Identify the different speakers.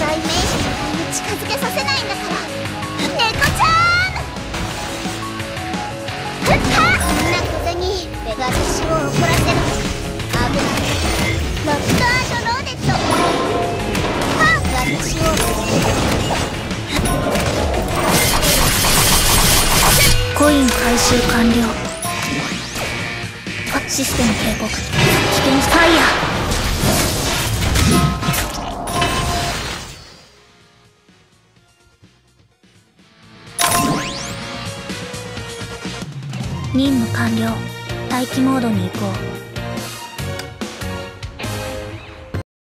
Speaker 1: 代名詞のに近づけさせないんだから猫ちゃんふっこんなことにベガシを怒らせるのか危ないロッドローデッは私を
Speaker 2: コイン回収完了システム警告危険ファイヤー任務完了。待機モードに行。こう